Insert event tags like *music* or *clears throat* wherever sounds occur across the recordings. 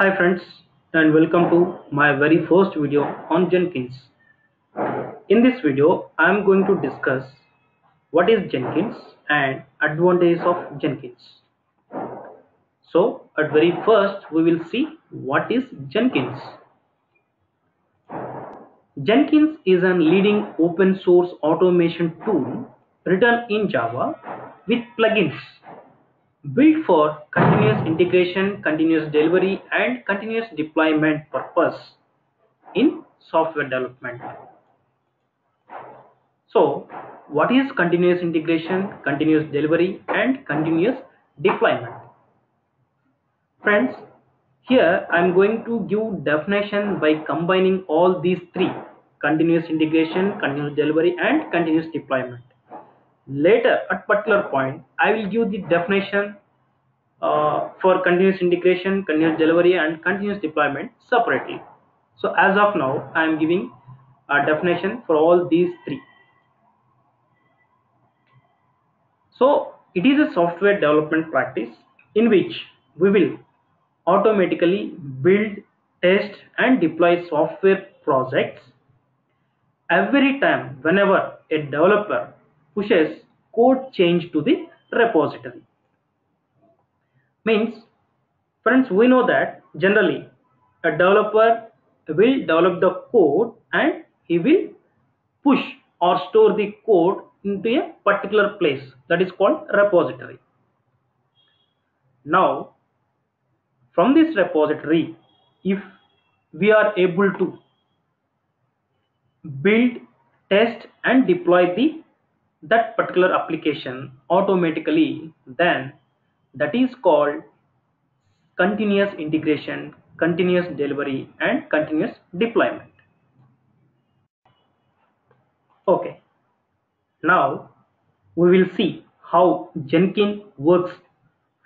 Hi friends and welcome to my very first video on Jenkins. In this video I am going to discuss what is Jenkins and advantages of Jenkins. So at very first we will see what is Jenkins. Jenkins is a leading open source automation tool written in Java with plugins built for continuous integration, continuous delivery and continuous deployment purpose in software development. So what is continuous integration, continuous delivery and continuous deployment? Friends, here I am going to give definition by combining all these three continuous integration, continuous delivery and continuous deployment. Later at particular point I will give the definition uh, for continuous integration, continuous delivery and continuous deployment separately. So as of now I am giving a definition for all these three. So it is a software development practice in which we will automatically build, test and deploy software projects every time whenever a developer pushes code change to the repository. Means friends we know that generally a developer will develop the code and he will push or store the code into a particular place that is called repository. Now from this repository if we are able to build test and deploy the that particular application automatically then that is called continuous integration continuous delivery and continuous deployment. Okay. Now we will see how Jenkins works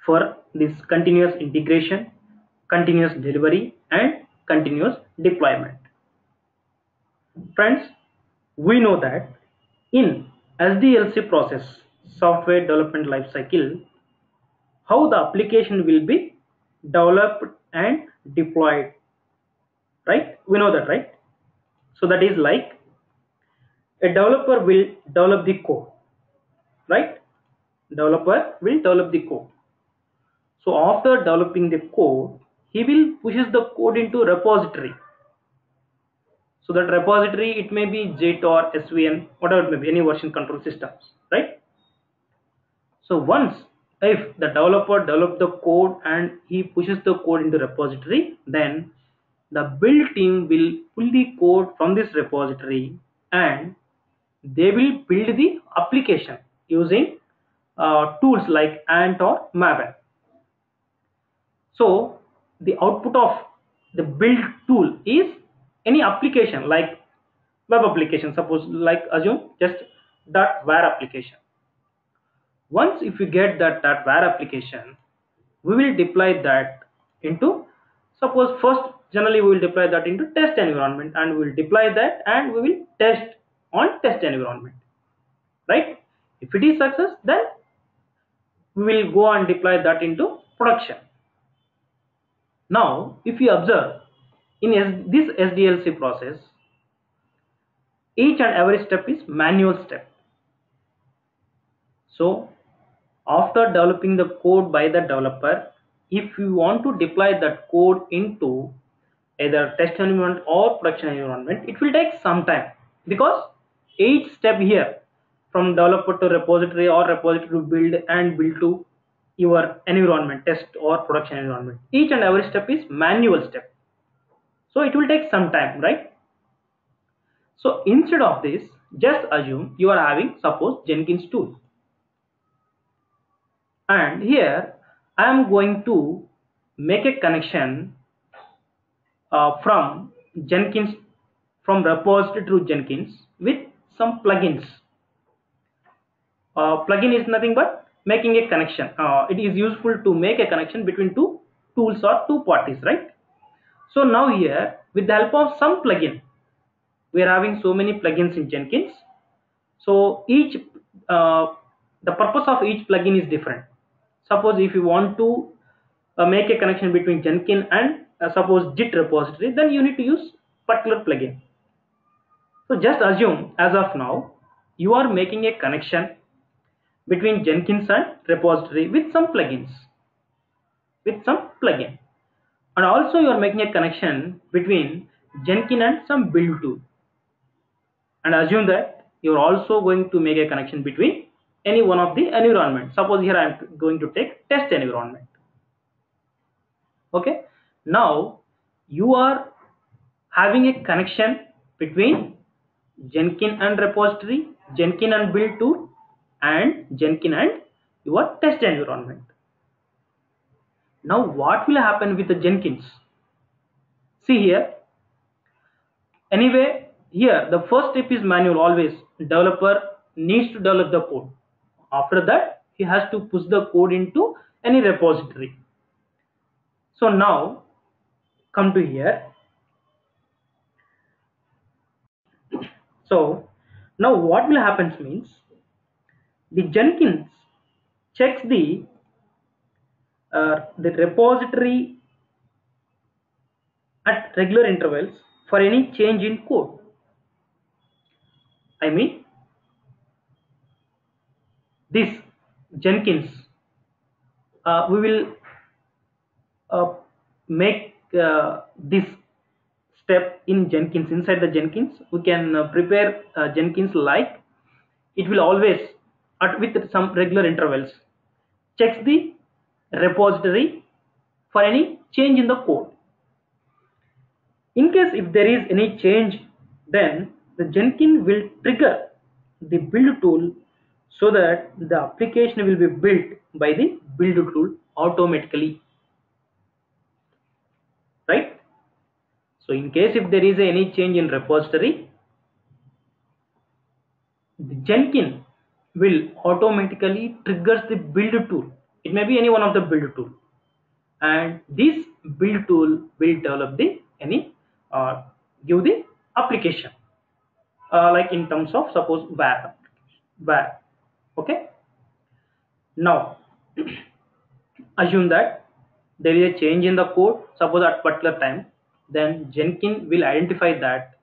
for this continuous integration continuous delivery and continuous deployment. Friends we know that in SDLC process software development lifecycle how the application will be developed and deployed right? We know that right? So that is like a developer will develop the code right? Developer will develop the code. So after developing the code he will pushes the code into repository so that repository it may be Git or SVN whatever it may be any version control systems right? So once if the developer develops the code and he pushes the code into repository then the build team will pull the code from this repository and they will build the application using uh, tools like ant or maven so the output of the build tool is any application like web application suppose like assume just that WAR application. Once if we get that that WAR application we will deploy that into suppose first generally we will deploy that into test environment and we will deploy that and we will test on test environment. Right? If it is success then we will go and deploy that into production. Now if you observe in this SDLC process each and every step is manual step. So after developing the code by the developer if you want to deploy that code into either test environment or production environment it will take some time. Because each step here from developer to repository or repository to build and build to your environment test or production environment each and every step is manual step so it will take some time right? So instead of this just assume you are having suppose jenkins tool. And here I am going to make a connection uh, from Jenkins from repository to Jenkins with some plugins. Uh, plugin is nothing but making a connection. Uh, it is useful to make a connection between two tools or two parties right so now here with the help of some plugin we are having so many plugins in Jenkins so each uh, the purpose of each plugin is different suppose if you want to uh, make a connection between Jenkins and uh, suppose Git repository, then you need to use particular plugin. So just assume as of now, you are making a connection between Jenkins and repository with some plugins, with some plugin. And also you are making a connection between Jenkins and some build tool. And assume that you are also going to make a connection between any one of the environment. Suppose here I am going to take test environment. Okay. Now you are having a connection between Jenkins and repository, Jenkins and build tool and Jenkins and your test environment. Now what will happen with the Jenkins? See here. Anyway, here the first step is manual always. Developer needs to develop the code. After that, he has to push the code into any repository. So now come to here so now what will happen means the Jenkins checks the uh, the repository at regular intervals for any change in code. I mean this Jenkins uh, we will uh, make uh, this step in Jenkins inside the Jenkins. We can uh, prepare Jenkins like. It will always at with some regular intervals. Checks the repository for any change in the code. In case if there is any change then the Jenkins will trigger the build tool so that the application will be built by the build tool automatically. Right? So in case if there is any change in repository the Jenkins will automatically triggers the build tool it may be any one of the build tool. And this build tool will develop the any uh, give the application uh, like in terms of suppose WAR WAR okay? Now *clears throat* assume that there is a change in the code suppose at particular time then Jenkins will identify that.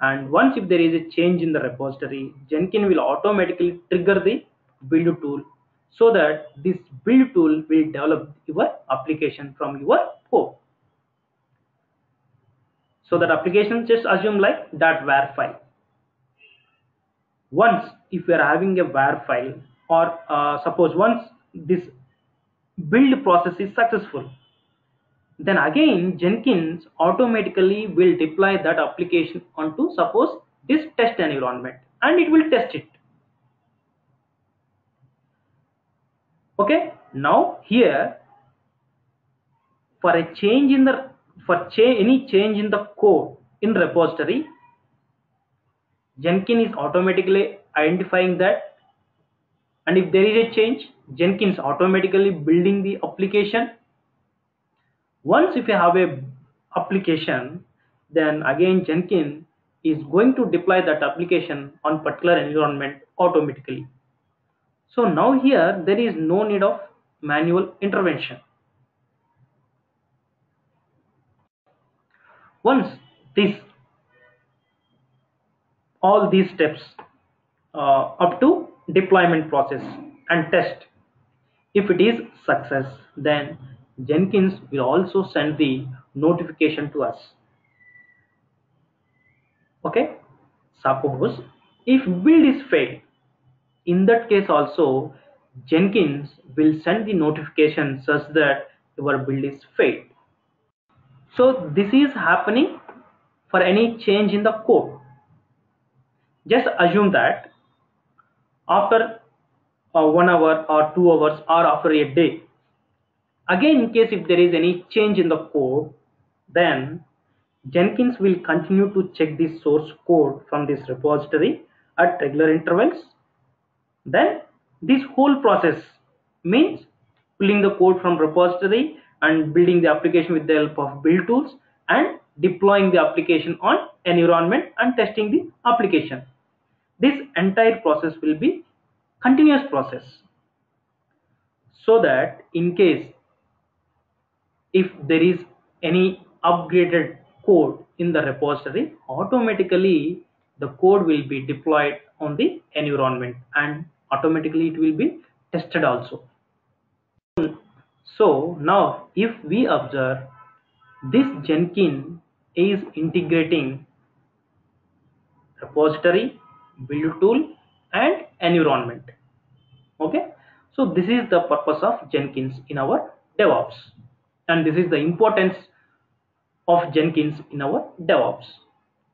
And once if there is a change in the repository Jenkins will automatically trigger the build tool so that this build tool will develop your application from your code so that application just assume like that WAR file. Once if you are having a WAR file or uh, suppose once this build process is successful then again Jenkins automatically will deploy that application onto suppose this test environment and it will test it okay? Now here for a change in the for cha any change in the code in repository Jenkins is automatically identifying that. And if there is a change Jenkins automatically building the application. Once if you have a application then again Jenkins is going to deploy that application on particular environment automatically so now here there is no need of manual intervention. Once this all these steps uh, up to deployment process and test if it is success then Jenkins will also send the notification to us. Okay? Suppose if build is failed in that case also Jenkins will send the notification such that your build is failed. So this is happening for any change in the code. Just assume that after uh, one hour or two hours or after a day again in case if there is any change in the code then Jenkins will continue to check the source code from this repository at regular intervals then this whole process means pulling the code from repository and building the application with the help of build tools and deploying the application on environment and testing the application. This entire process will be continuous process. So that in case if there is any upgraded code in the repository automatically the code will be deployed on the environment and automatically it will be tested also so now if we observe this Jenkins is integrating repository, build tool and environment. Okay. So this is the purpose of Jenkins in our DevOps and this is the importance of Jenkins in our DevOps.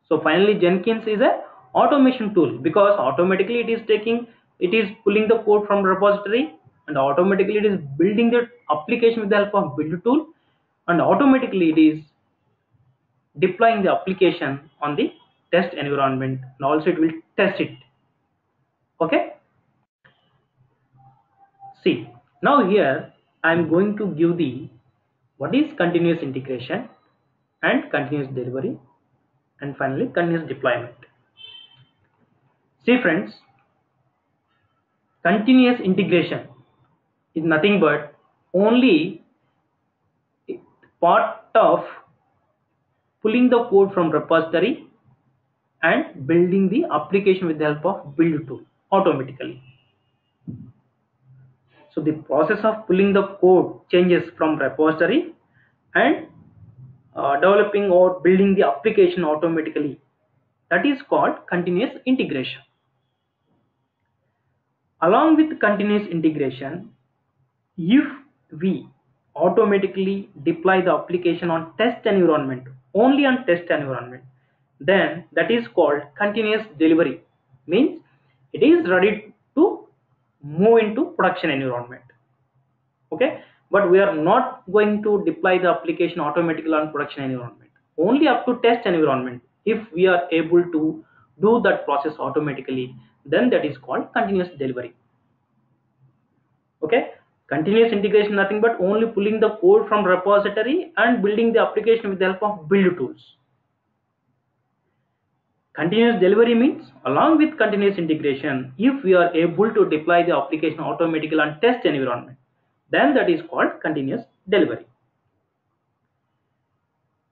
So finally Jenkins is a automation tool because automatically it is taking it is pulling the code from repository and automatically it is building the application with the help of build tool and automatically it is deploying the application on the test environment and also it will test it. Okay? See now here i am going to give the what is continuous integration and continuous delivery and finally continuous deployment. See friends continuous integration is nothing but only part of pulling the code from repository and building the application with the help of build tool automatically. So the process of pulling the code changes from repository and uh, developing or building the application automatically. That is called continuous integration. Along with continuous integration, if we automatically deploy the application on test environment only on test environment then that is called continuous delivery. Means it is ready to move into production environment. Okay? But we are not going to deploy the application automatically on production environment. Only up to test environment if we are able to do that process automatically then that is called continuous delivery okay Continuous integration nothing but only pulling the code from repository and building the application with the help of build tools. Continuous delivery means along with continuous integration, if we are able to deploy the application automatically on test environment, then that is called continuous delivery.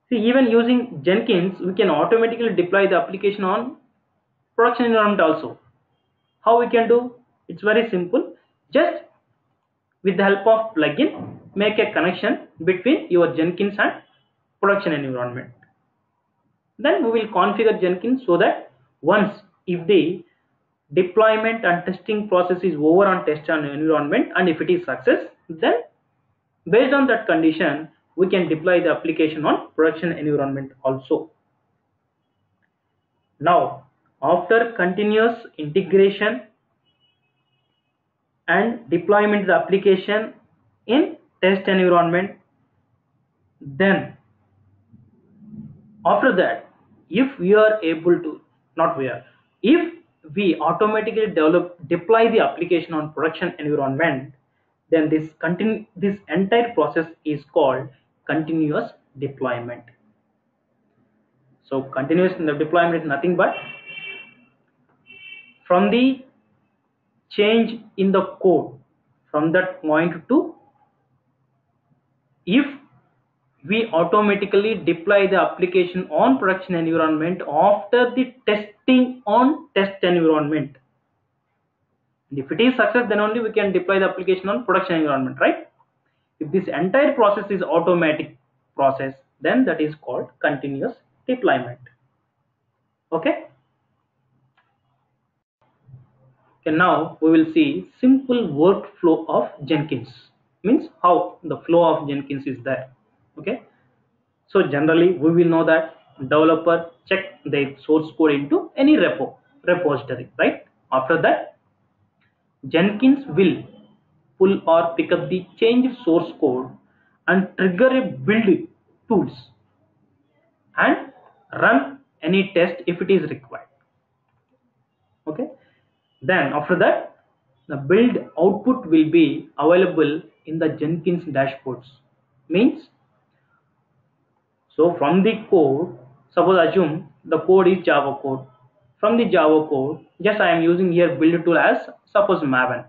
See, even using Jenkins, we can automatically deploy the application on production environment also. How we can do? It's very simple. Just with the help of plugin, make a connection between your Jenkins and production environment. Then we will configure Jenkins so that once if the deployment and testing process is over on test environment and if it is success, then based on that condition, we can deploy the application on production environment also. Now, after continuous integration and deployment the application in test environment then after that if we are able to not we are if we automatically develop deploy the application on production environment then this continue this entire process is called continuous deployment. So continuous deployment is nothing but from the change in the code from that point to if we automatically deploy the application on production environment after the testing on test environment. And if it is success then only we can deploy the application on production environment right? If this entire process is automatic process then that is called continuous deployment. Okay and now we will see simple workflow of Jenkins. Means how the flow of Jenkins is there. Okay? So generally we will know that developer check their source code into any repo repository right? After that Jenkins will pull or pick up the change source code and trigger a build tools and run any test if it is required. Okay then after that, the build output will be available in the Jenkins dashboards. Means, so from the code, suppose assume the code is Java code. From the Java code, just I am using here build tool as suppose Maven.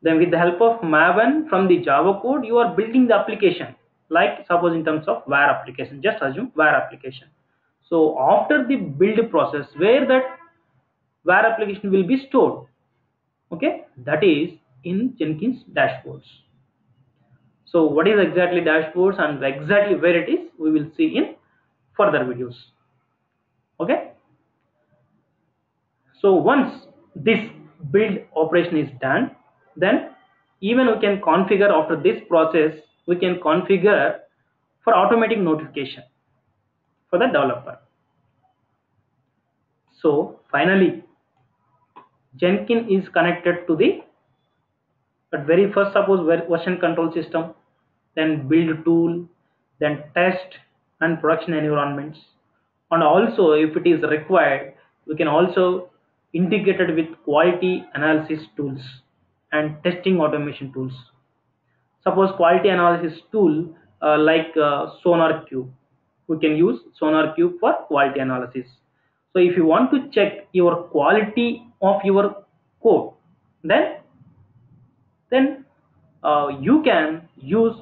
Then with the help of Maven from the Java code, you are building the application like suppose in terms of WAR application just assume WAR application so after the build process where that WAR application will be stored. Okay? That is in jenkins dashboards. So what is exactly dashboards and exactly where it is we will see in further videos. Okay? So once this build operation is done then even we can configure after this process we can configure for automatic notification for the developer. So finally Jenkins is connected to the but very first suppose version control system then build tool then test and production environments. And also if it is required we can also integrate it with quality analysis tools and testing automation tools. Suppose quality analysis tool uh, like uh, SonarQube we can use SonarQube for quality analysis. So if you want to check your quality of your code. Then then uh, you can use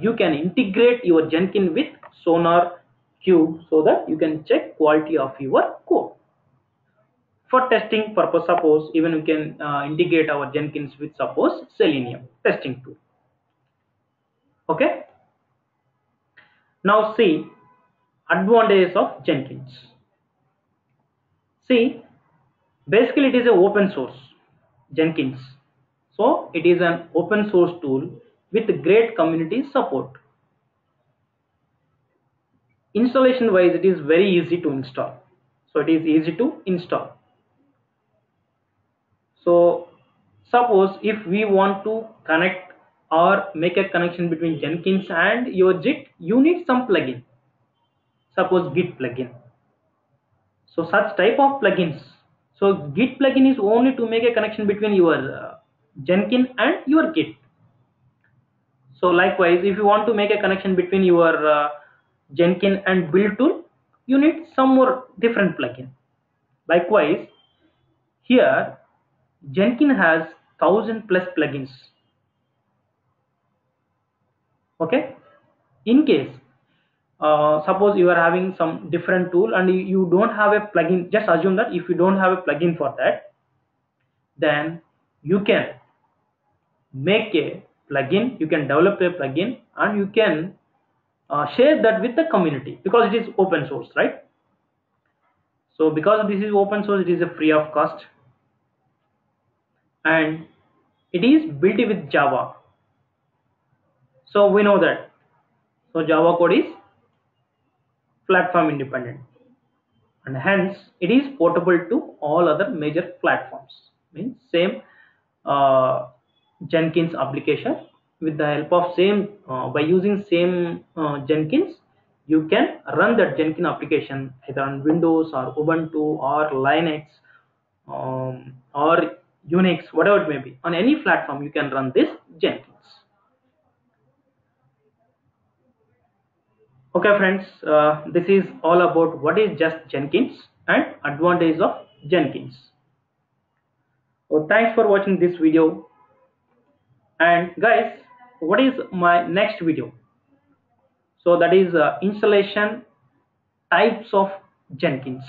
you can integrate your Jenkins with Sonar Cube so that you can check quality of your code. For testing purpose suppose even we can uh, integrate our Jenkins with suppose Selenium testing tool. Okay? Now see advantages of Jenkins. See basically it is an open source Jenkins so it is an open source tool with great community support installation wise it is very easy to install so it is easy to install so suppose if we want to connect or make a connection between Jenkins and your Git, you need some plugin. Suppose Git plugin. So such type of plugins. So Git plugin is only to make a connection between your uh, Jenkins and your Git. So likewise, if you want to make a connection between your uh, Jenkins and build tool, you need some more different plugin. Likewise, here Jenkins has thousand plus plugins. Okay, in case uh, suppose you are having some different tool and you don't have a plugin, just assume that if you don't have a plugin for that, then you can make a plugin, you can develop a plugin and you can uh, share that with the community because it is open source, right? So because this is open source, it is a free of cost and it is built with Java. So we know that. So Java code is platform independent and hence it is portable to all other major platforms. Means same uh, Jenkins application with the help of same uh, by using same uh, Jenkins you can run that Jenkins application either on Windows or Ubuntu or Linux um, or Unix, whatever it may be, on any platform you can run this Jenkins. Okay friends, uh, this is all about what is just Jenkins and advantage of Jenkins. So thanks for watching this video. And guys what is my next video? So that is uh, installation types of Jenkins